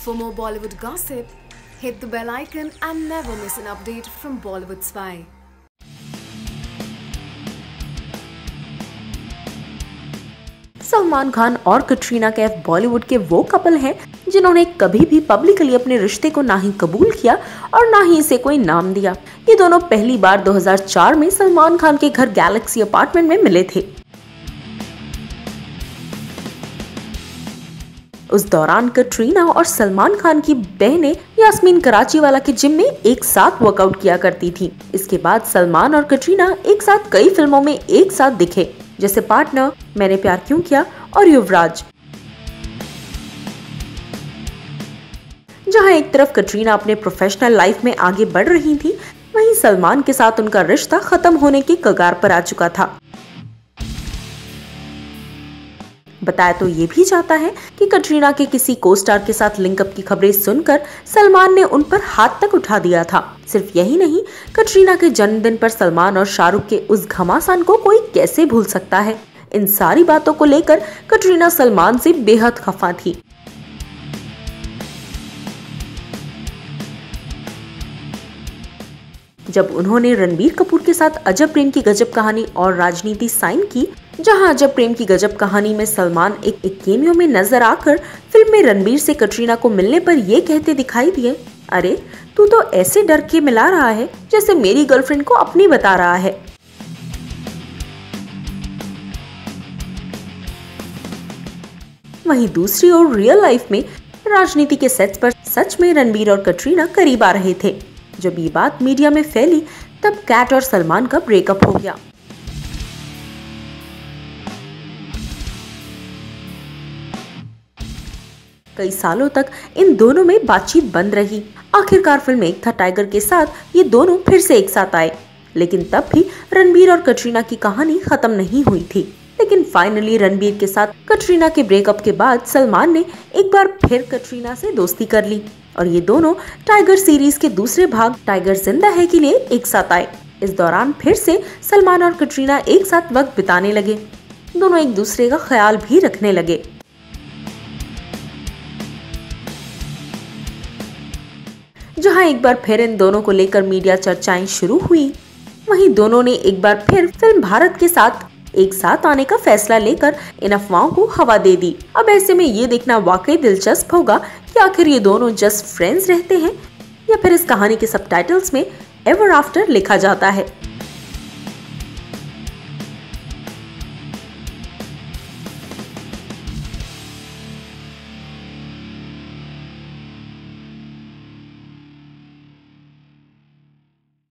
For more Bollywood gossip, hit the bell icon and never miss an update from Bollywood Spy. Salman Khan और कटरीना कैफ बॉलीवुड के वो couple हैं जिन्होंने कभी भी पब्लिकली अपने रिश्ते को ना ही कबूल किया और ना ही इसे कोई नाम दिया ये दोनों पहली बार 2004 में सलमान खान के घर गैलेक्सी अपार्टमेंट में मिले थे उस दौरान कटरीना और सलमान खान की बहनें यास्मीन कराची वाला के जिम में एक साथ वर्कआउट किया करती थी। इसके बाद सलमान और कटरीना एक साथ कई फ़िल्मों में एक साथ दिखे, जैसे पार्टनर, मैंने प्यार क्यों किया, और युवराज। जहाँ एक तरफ़ कटरीना अपने प्रोफेशनल लाइफ में आगे बढ़ रही थी, वहीं सलमान के साथ उनका रिश्ता खत्म होने के कगार पर आ चुका था। बताया तो ये भी जाता है कि कटरीना के किसी को स्टार के साथ लिंकअप की खबरें सुनकर सलमान ने उन पर हाथ तक उठा दिया था। सिर्फ़ यही नहीं, कटरीना के जन्मदिन पर सलमान और शाहरुख के उस घमासान को कोई कैसे भूल सकता है? इन सारी बातों को लेकर कटरीना सलमान से बेहद खफा थी। जब उन्होंने रणबीर कपूर के साथ अजब प्रेम की गजब कहानी और राजनीति साइन की जहाँ अजब प्रेम की गजब कहानी में सलमान एक, एक केमियो में नज़र आकर फ़िल्म में रणबीर से कटरीना को मिलने पर ये कहते दिखाई दिए अरे तू तो ऐसे डर के मिला रहा है जैसे मेरी गर्लफ्रेंड को अपनी बता रहा है। वहीं दूसरी ओर रियल लाइफ में राजनीति के सेट्स पर सच में रणबीर और कटरीना करीब आ रहे थे। जब ये बात मीडिया में फैली, तब कैट और सलमान का ब्रेकअप हो गया। कई सालों तक इन दोनों में बातचीत बंद रही। आखिरकार फ़िल्म एक था टाइगर के साथ, ये दोनों फिर से एक साथ आए। लेकिन तब भी रणबीर और कटरीना की कहानी खत्म नहीं हुई थी। लेकिन फाइनली रणबीर के साथ कटरीना के ब्रेकअप के बाद सलमान ने एक बार फिर कटरीना से दोस्ती कर ली। और ये दोनों टाइगर सीरीज़ के दूसरे भाग टाइगर ज़िंदा है के लिए एक साथ आए। इस दौरान फिर से सलमान और कटरीना एक साथ वक्त बिताने लगे। दोनों एक दूसरे का ख्याल भी रखने लगे। जहाँ एक बार फिर इन दोनों को लेकर मीडिया चर्चाएँ शुरू हुई, वहीं दोनों ने एक बार फिर फ़िल्म भारत के साथ एक साथ आने का फैसला लेकर इन अफवाहों को हवा दे दी। अब ऐसे में ये देखना वाकई दिलचस्प होगा कि आखिर ये दोनों जस्ट फ्रेंड्स रहते हैं या फिर इस कहानी के सब में एवर आफ्टर लिखा जाता है।